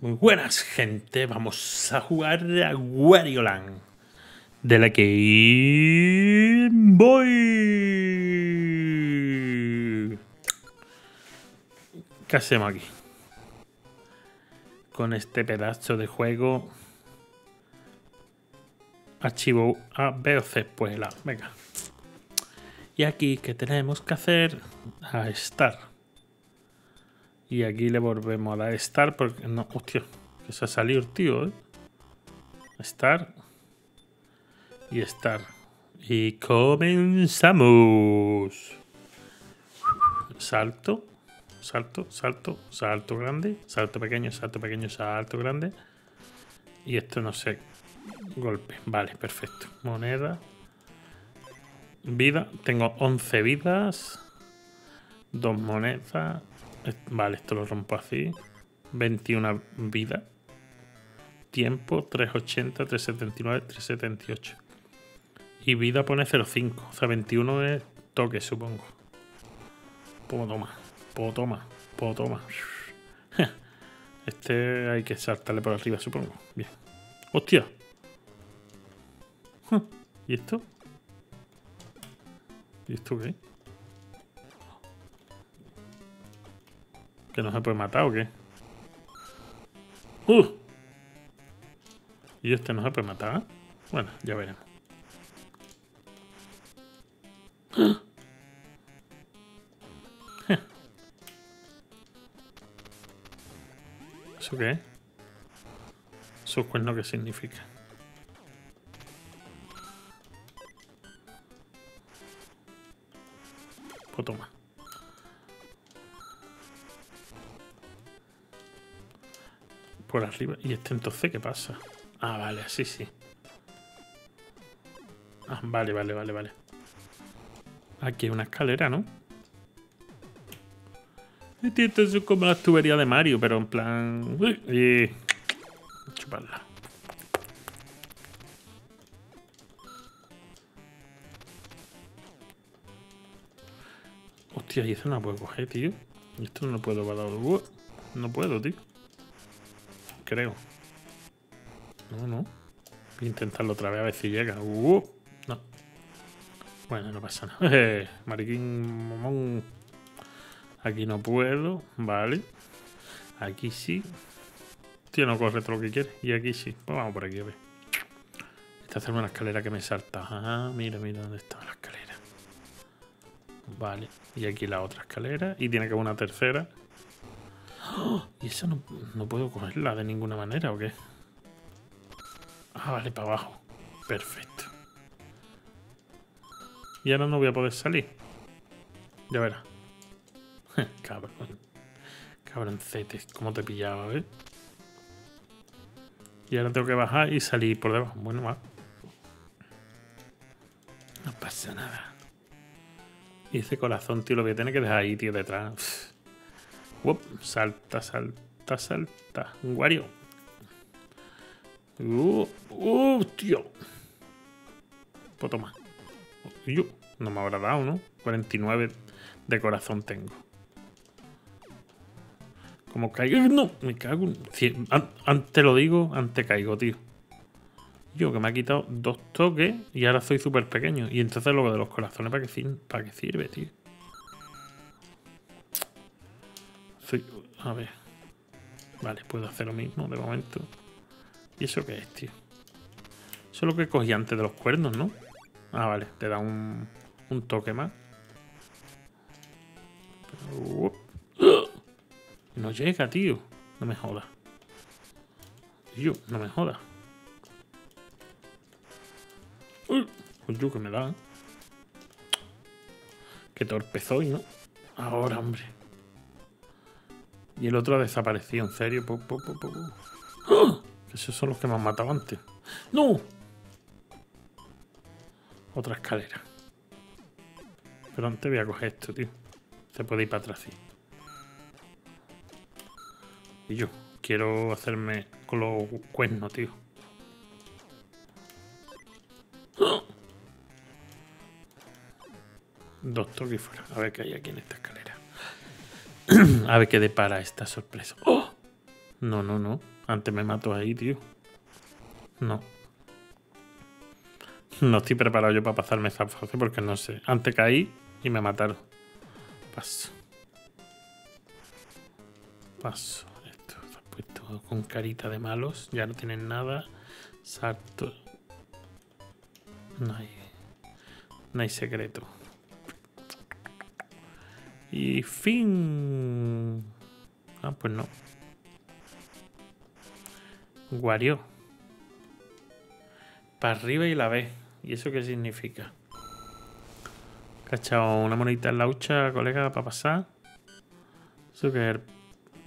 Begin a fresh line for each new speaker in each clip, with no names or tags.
Muy buenas, gente. Vamos a jugar a Wario Land. De la que voy. ¿Qué hacemos aquí? Con este pedazo de juego. Archivo A, B o C. Pues la. Venga. Y aquí, ¿qué tenemos que hacer? A estar. Y aquí le volvemos a dar Star porque no, hostia, que se ha salido el tío, ¿eh? Star y Star. Y comenzamos. Salto, salto, salto, salto grande, salto pequeño, salto pequeño, salto grande. Y esto no sé. Golpe. Vale, perfecto. Moneda. Vida. Tengo 11 vidas. Dos monedas. Vale, esto lo rompo así. 21 vida. Tiempo 380, 379, 378. Y vida pone 0,5. O sea, 21 es toque, supongo. Puedo tomar. Puedo tomar. Puedo tomar. Este hay que saltarle por arriba, supongo. Bien. ¡Hostia! ¿Y esto? ¿Y esto qué? ¿Que no se puede matar o qué? ¡Uh! ¿Y este no se puede matar? Bueno, ya veremos. ¿Eso qué es? ¿Su cuerno qué significa? Por arriba. ¿Y este entonces qué pasa? Ah, vale, así sí. Ah, vale, vale, vale, vale. Aquí hay una escalera, ¿no? Esto es como la tubería de Mario, pero en plan... Y... Chuparla. Hostia, y eso no lo puedo coger, tío. Esto no lo puedo dar. No puedo, tío creo. No, no. Voy a intentarlo otra vez a ver si llega. Uh, no. Bueno, no pasa nada. mariquín momón. Aquí no puedo. Vale. Aquí sí. Tío, no corre todo lo que quiere. Y aquí sí. Pues vamos por aquí a ver. Esta es una escalera que me salta. Ah, mira, mira dónde está la escalera. Vale. Y aquí la otra escalera. Y tiene que haber una tercera. ¿Y eso no, no puedo cogerla de ninguna manera o qué? Ah, vale, para abajo. Perfecto. Y ahora no voy a poder salir. Ya verás. Cabrón. Cabroncete, cómo te pillaba, ¿ves? Y ahora tengo que bajar y salir por debajo. Bueno, va. No pasa nada. Y ese corazón, tío, lo voy a tener que dejar ahí, tío, detrás salta, salta, salta. Un Wario. Uh, uh, tío. Pues toma. Yo, no me habrá dado, ¿no? 49 de corazón tengo. Como caigo. No, me cago. Antes lo digo, antes caigo, tío. Yo que me ha quitado dos toques y ahora soy súper pequeño. Y entonces lo de los corazones, ¿para qué, ¿para qué sirve, tío? A ver. Vale, puedo hacer lo mismo de momento. ¿Y eso qué es, tío? Eso es lo que cogí antes de los cuernos, ¿no? Ah, vale. Te da un, un toque más. No llega, tío. No me joda. Tío, no me joda. Yo que me da. Qué torpe soy, ¿no? Ahora, hombre. Y el otro ha desaparecido, en serio. ¡Ah! Esos son los que me han matado antes. ¡No! Otra escalera. Pero antes voy a coger esto, tío. Se puede ir para atrás, sí. Y yo quiero hacerme con los cuernos, tío. ¡Ah! Dos toques fuera. A ver qué hay aquí en esta escalera. A ver qué depara esta sorpresa. ¡Oh! No, no, no. Antes me mato ahí, tío. No. No estoy preparado yo para pasarme esa fase porque no sé. Antes caí y me mataron. Paso. Paso. Esto se ha puesto con carita de malos. Ya no tienen nada. Salto. No hay. No hay secreto. Y fin. Ah, pues no. Guario. Para arriba y la B. ¿Y eso qué significa? Cachado una monedita en la hucha, colega, para pasar. Eso que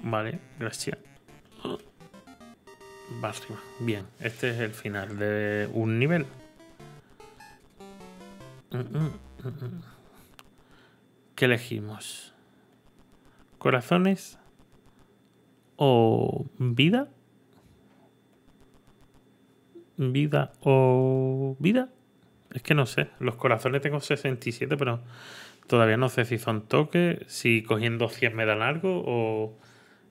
Vale, gracias. Va. Bien, este es el final de un nivel. Mm, mm, mm, ¿Qué elegimos? ¿Corazones? ¿O vida? ¿Vida o vida? Es que no sé. Los corazones tengo 67, pero todavía no sé si son toques, si cogiendo 100 me dan algo o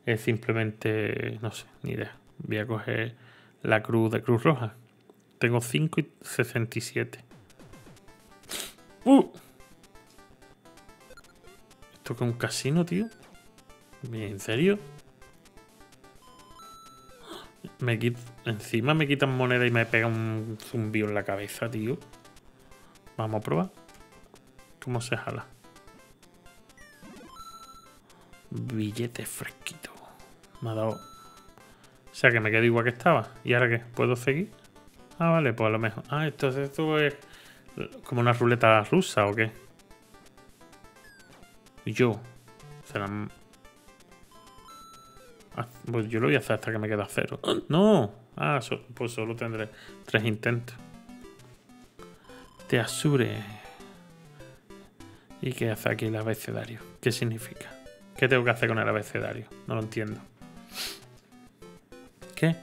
es simplemente, no sé, ni idea. Voy a coger la cruz de Cruz Roja. Tengo 5 y 67. ¡Uh! ¿Esto que un casino, tío? ¿En serio? Me Encima me quitan moneda y me pega un zumbido en la cabeza, tío. Vamos a probar. ¿Cómo se jala? Billete fresquito. Me ha dado... O sea que me quedo igual que estaba. ¿Y ahora qué? ¿Puedo seguir? Ah, vale, pues a lo mejor. Ah, entonces esto es como una ruleta rusa o qué. Yo. Ah, pues yo lo voy a hacer hasta que me quede a cero. ¡No! Ah, pues solo tendré tres intentos. Te asure. ¿Y qué hace aquí el abecedario? ¿Qué significa? ¿Qué tengo que hacer con el abecedario? No lo entiendo. ¿Qué?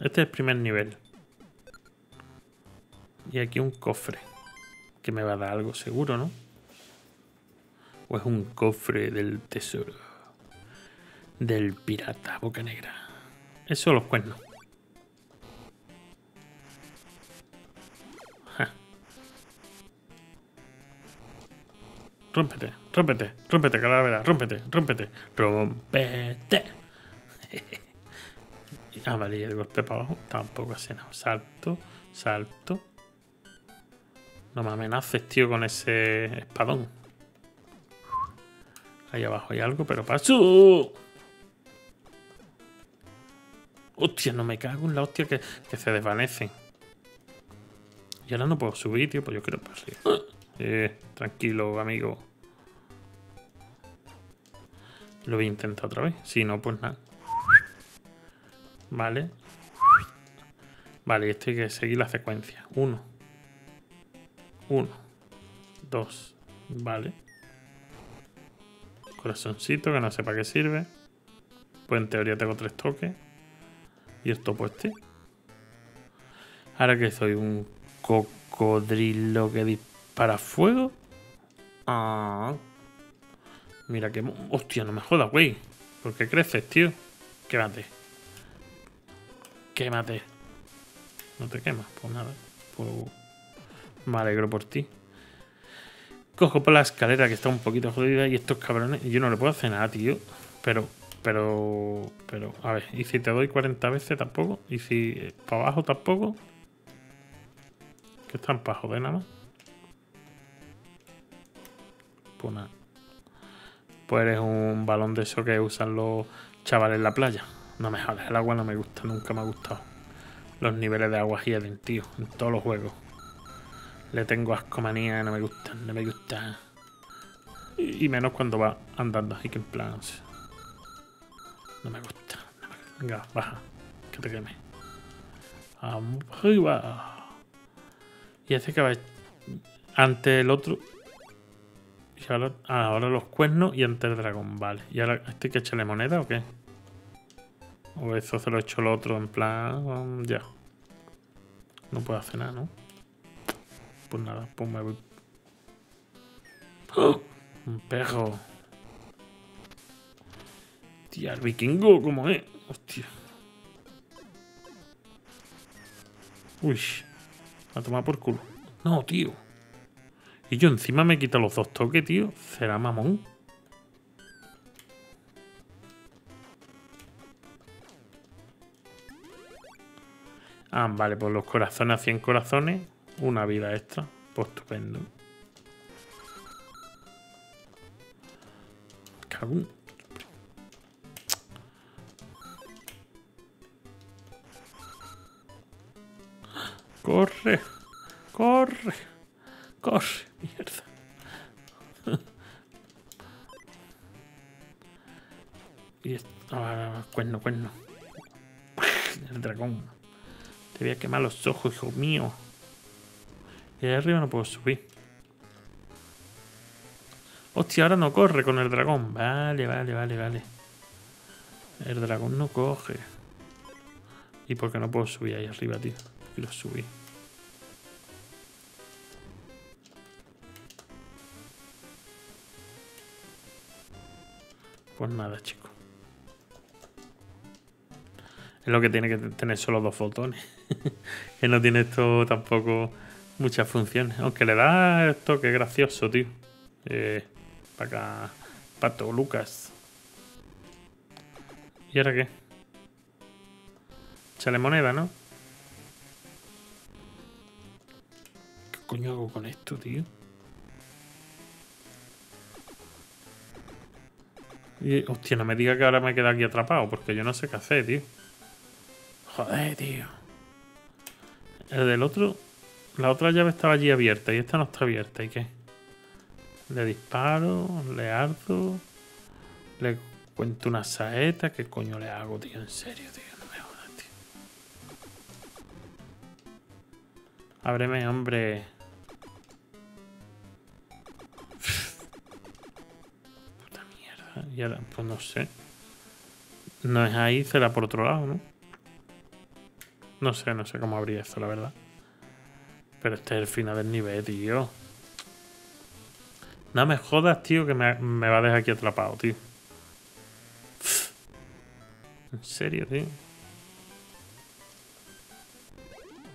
Este es el primer nivel. Y aquí un cofre. Me va a dar algo seguro, ¿no? O es un cofre del tesoro. Del pirata boca negra. Eso los cuernos. Rómpete, rómpete, rómpete, calavera, rómpete, rómpete, rómpete. ah, vale, y el golpe para abajo tampoco hace nada. Salto, salto. No me amenaces, tío, con ese espadón. Ahí abajo hay algo, pero paso. Hostia, no me cago en la hostia que, se desvanecen. Y ahora no puedo subir, tío, pues yo quiero por eh, tranquilo, amigo. Lo voy a intentar otra vez. Si no, pues nada. Vale. Vale, esto hay que seguir la secuencia. Uno. Uno. Dos. Vale. Corazoncito, que no sé para qué sirve. Pues en teoría tengo tres toques. Y esto pues este. Ahora que soy un cocodrilo que dispara para fuego. Ah. Mira que... Hostia, no me jodas, güey. ¿Por qué creces, tío? Quémate. Quémate. No te quemas, pues nada. Pues... Me alegro por ti. Cojo por la escalera que está un poquito jodida y estos cabrones... Yo no le puedo hacer nada, tío. Pero... Pero... Pero... A ver. ¿Y si te doy 40 veces tampoco? ¿Y si... Para abajo tampoco? Que están para joder nada más. Pues, pues eres un balón de eso que usan los chavales en la playa. No me jodas, el agua no me gusta, nunca me ha gustado. Los niveles de agua hieden, tío, en todos los juegos. Le tengo ascomanía, no me gusta, no me gusta. Y, menos cuando va andando así que en plan. No me gusta. Venga, baja, que te queme. Arriba. Y hace que va ante el otro ahora, ah, ahora los cuernos y antes el dragón, vale. ¿Y ahora este hay que echarle moneda o qué? O eso se lo he hecho el otro en plan... Ya. No puedo hacer nada, ¿no? Pues nada, pues me voy... ¡Oh! Un perro. Hostia, el vikingo, ¿cómo es? Hostia. Uy. A tomar por culo. No, tío. Y yo encima me quita los dos toques, tío. ¿Será mamón? Ah, vale, pues los corazones a 100 corazones. Una vida extra. Pues estupendo. Cagún. Corre. Corre. Corre. Mierda. y esto. Ah, cuerno, cuerno. El dragón. Te voy a quemar los ojos, hijo mío. Y ahí arriba no puedo subir. Hostia, ahora no corre con el dragón. Vale, vale, vale, vale. El dragón no coge. ¿Y por qué no puedo subir ahí arriba, tío? Quiero subir. Pues nada, chicos. Es lo que tiene que tener solo dos fotones. que no tiene esto tampoco muchas funciones. Aunque le da esto que es gracioso, tío. Eh, para acá. Pato, Lucas. ¿Y ahora qué? Chale moneda, ¿no? ¿Qué coño hago con esto, tío? Y, hostia, no me diga que ahora me queda aquí atrapado, porque yo no sé qué hacer, tío. Joder, tío. El del otro... La otra llave estaba allí abierta y esta no está abierta. ¿Y qué? Le disparo, le ardo, le cuento una saeta. ¿Qué coño le hago, tío? En serio, tío. No me jodas, tío. Ábreme, hombre. Puta mierda. Y ahora, pues no sé. No es ahí, será por otro lado, ¿no? No sé, no sé cómo abrir esto, la verdad. Pero este es el final del nivel, tío. No me jodas, tío, que me, me va a dejar aquí atrapado, tío. En serio, tío.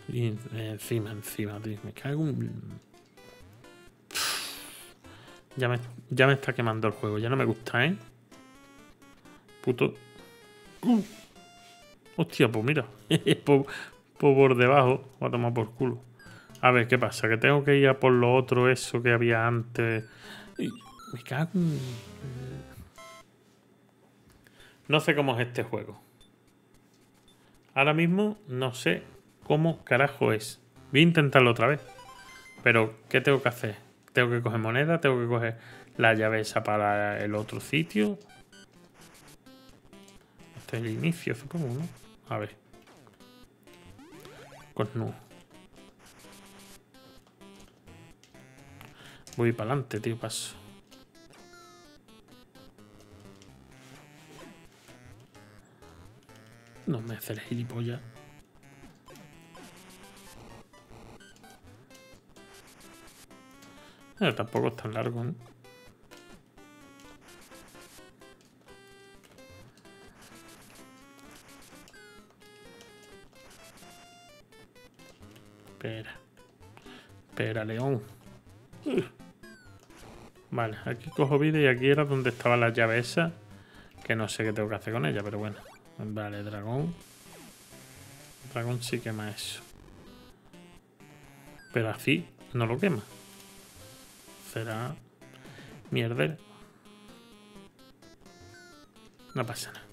Y encima, encima, tío. Me cago en... Ya me, ya me está quemando el juego. Ya no me gusta, ¿eh? Puto... Uh. Hostia, pues mira. por, por, debajo. Va a tomar por culo. A ver, ¿qué pasa? Que tengo que ir a por lo otro, eso que había antes. Me cago en... No sé cómo es este juego. Ahora mismo no sé cómo carajo es. Voy a intentarlo otra vez. Pero, ¿qué tengo que hacer? Tengo que coger moneda, tengo que coger la llave esa para el otro sitio. Este es el inicio, supongo, ¿no? A ver. no. Voy para adelante, tío, paso. No me hace el gilipollas. Pero tampoco es tan largo, ¿no? Espera. Espera, león. Vale, aquí cojo vida y aquí era donde estaba la llave esa. Que no sé qué tengo que hacer con ella, pero bueno. Vale, dragón. Dragón sí quema eso. Pero así no lo quema. Será mierda. No pasa nada.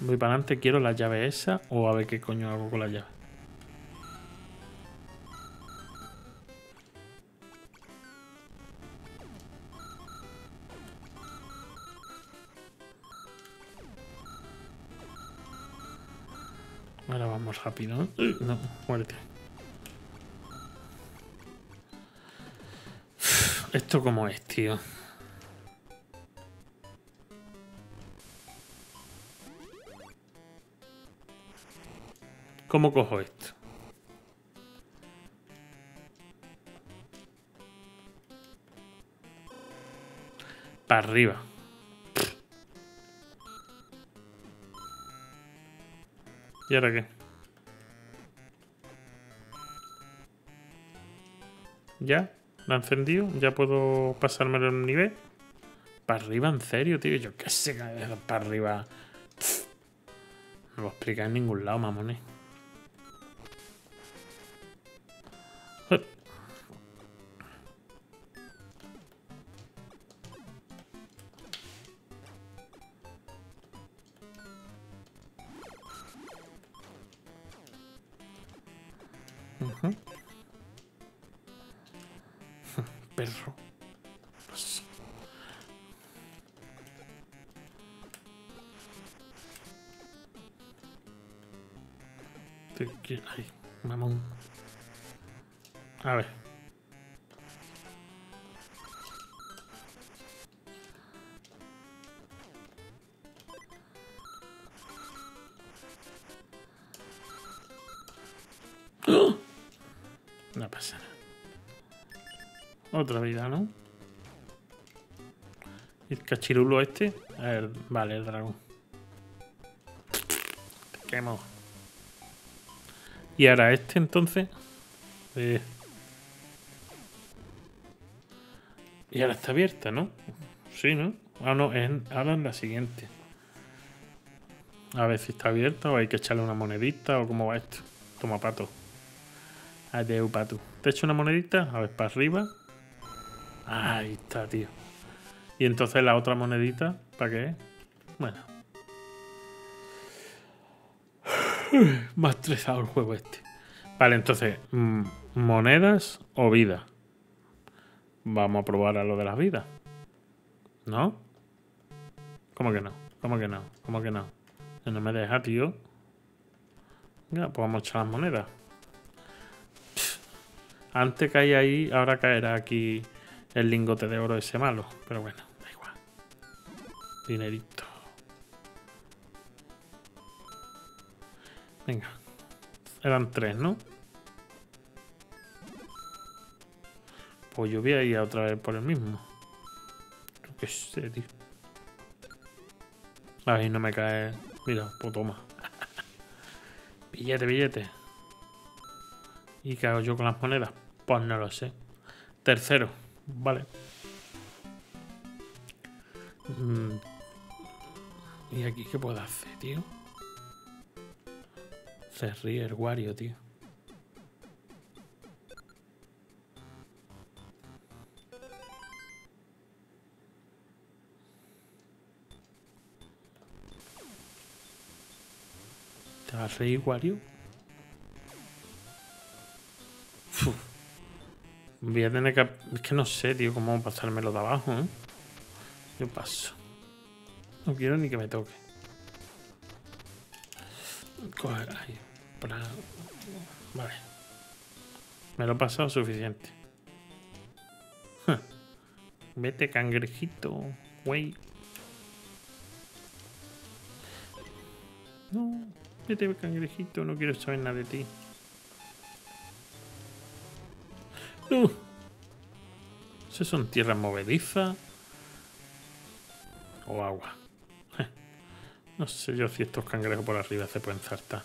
Voy para adelante, quiero la llave esa o a ver qué coño hago con la llave. Ahora vamos rápido. No, muerte. ¿Esto cómo es, tío? ¿Cómo cojo esto? Para arriba. ¿Y ahora qué? ¿Ya? ¿La ha encendido? ¿Ya puedo pasármelo en nivel? ¿Para arriba? ¿En serio, tío? Yo qué sé, para arriba. No lo explica en ningún lado, mamones. Perro. Ay, mamón. A ver. No pasa nada. Otra vida, ¿no? El cachirulo este. A ver, vale, el dragón. Te quemo. Y ahora este entonces. Eh. Y ahora está abierta, ¿no? Sí, ¿no? Ah, no, es ahora en la siguiente. A ver si está abierta o hay que echarle una monedita o cómo va esto. Toma pato. Adeu, pato. ¿Te echo una monedita? A ver, para arriba. Ahí está, tío. Y entonces la otra monedita, ¿para qué? Bueno. Más estresado el juego este. Vale, entonces, mm, monedas o vida. Vamos a probar a lo de las vidas. ¿No? ¿Cómo que no? ¿Cómo que no? ¿Cómo que no? No me deja, tío. Ya, pues vamos a echar las monedas. Antes caía ahí, ahora caerá aquí el lingote de oro ese malo. Pero bueno, da igual. Dinerito. Venga. Eran tres, ¿no? Pues yo voy a ir otra vez por el mismo. Yo qué sé, tío. Ahí no me cae. Mira, pues toma. billete, billete. ¿Y qué hago yo con las monedas? Pues no lo sé. Tercero. Vale. Mm. ¿Y aquí qué puedo hacer, tío? Se ríe el Wario, tío. ¿Te vas a reír, Wario? Voy a tener que... Es que no sé, tío, cómo pasármelo de abajo, ¿eh? Yo paso. No quiero ni que me toque. Coger ahí. Para... Vale. Me lo he pasado suficiente. Vete, cangrejito, güey. No, vete, cangrejito, no quiero saber nada de ti. No. ¿Esas son tierras movedizas? ¿O agua? No sé yo si estos cangrejos por arriba se pueden saltar.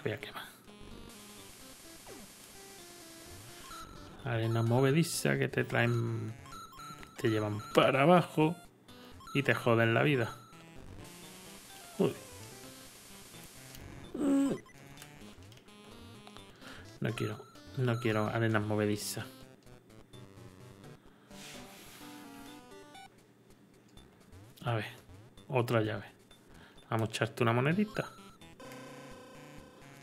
Había que más. Arena movediza que te traen... Te llevan para abajo y te joden la vida. Uy. No quiero. No quiero arenas movedizas. A ver, otra llave. Vamos a echarte una monedita.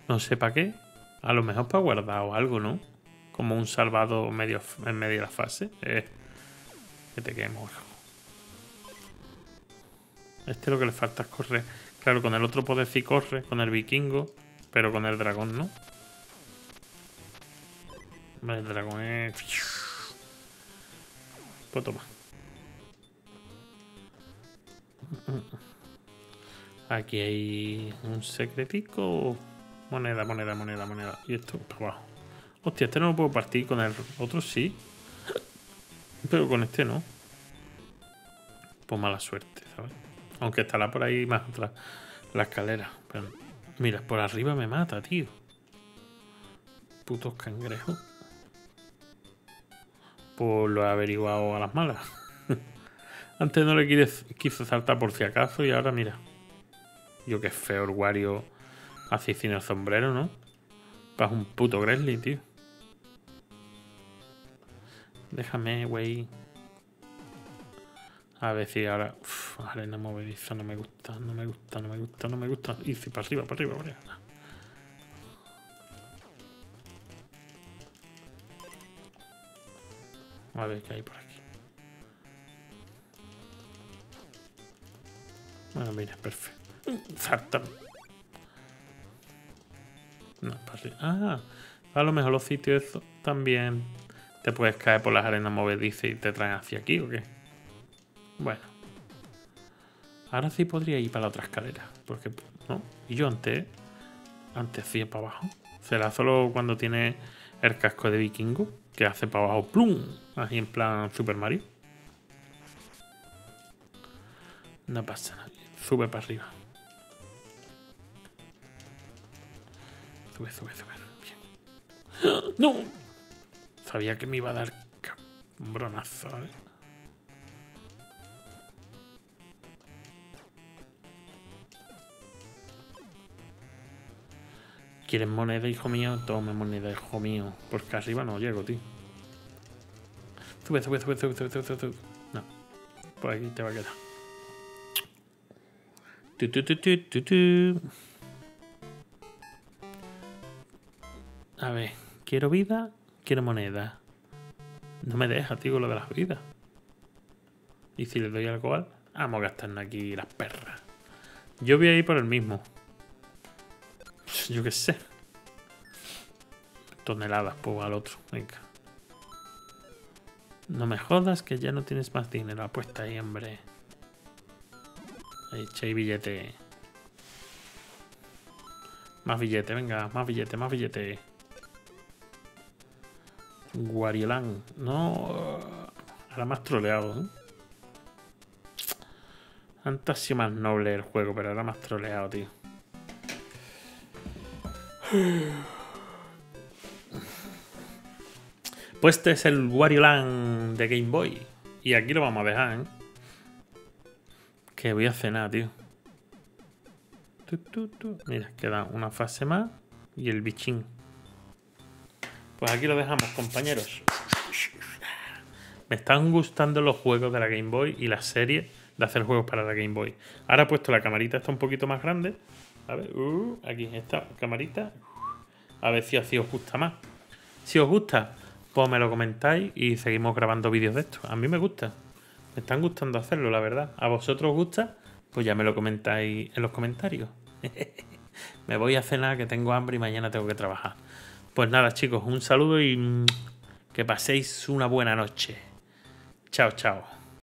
No sé para qué. A lo mejor para guardar o algo, ¿no? Como un salvado medio, en medio de la fase. Eh, que te quemo. Este lo que le falta es correr. Claro, con el otro puede decir corre, con el vikingo, pero con el dragón no. Vale, dragón es... Pues toma. Aquí hay un secretico. Moneda, moneda, moneda, moneda. Y esto para abajo. Hostia, este no lo puedo partir con el otro sí. Pero con este no. Pues mala suerte, ¿sabes? Aunque estará por ahí más atrás. La escalera. mira, por arriba me mata, tío. Putos cangrejos. Lo he averiguado a las malas. Antes no le quise, saltar por si acaso y ahora mira. Yo qué feo el Wario así sin el sombrero, ¿no? Para un puto Grizzly, tío. Déjame, güey. A ver si ahora. Uf, arena movediza no me gusta, no me gusta, no me gusta, no me gusta. Y si para arriba, para arriba, para arriba. A ver qué hay por aquí. Bueno, mira, perfecto. Salta. No, para. Ah, a lo mejor los sitios también te puedes caer por las arenas movedizas y te traen hacia aquí o qué. Bueno. Ahora sí podría ir para la otra escalera. Porque, ¿no? Y yo antes, antes hacía para abajo. Será solo cuando tiene el casco de vikingo que hace para abajo, plum, así en plan Super Mario. No pasa nada. Sube para arriba. Sube, sube, sube. Bien. ¡No! Sabía que me iba a dar bronazo, ¿eh? ¿Quieres moneda, hijo mío? Tome moneda, hijo mío. Porque arriba no llego, tío. Sube, sube, sube, sube, sube, sube, sube. No. Por aquí te va a quedar. Tu, tu, tu, A ver, quiero vida, quiero moneda. No me deja, tío, lo de las vidas. Y si le doy algo al. Vamos a gastarnos aquí las perras. Yo voy a ir por el mismo. Yo qué sé. Toneladas, pues al otro. Venga. No me jodas que ya no tienes más dinero. Apuesta ahí, hombre. Ahí billete. Más billete, venga. Más billete, más billete. Guariolán. No. Ahora más troleado. ¿eh? Antes sido más noble el juego, pero ahora más troleado, tío. Pues este es el Wario Land de Game Boy. Y aquí lo vamos a dejar, ¿eh? Que voy a cenar, tío. Mira, queda una fase más y el bichín. Pues aquí lo dejamos, compañeros. Me están gustando los juegos de la Game Boy y la serie de hacer juegos para la Game Boy. Ahora he puesto la camarita, está un poquito más grande. A ver, uh, aquí está, camarita. A ver si así os gusta más. Si os gusta, pues me lo comentáis y seguimos grabando vídeos de esto. A mí me gusta. Me están gustando hacerlo, la verdad. ¿A vosotros os gusta? Pues ya me lo comentáis en los comentarios. me voy a cenar que tengo hambre y mañana tengo que trabajar. Pues nada, chicos, un saludo y que paséis una buena noche. Chao, chao.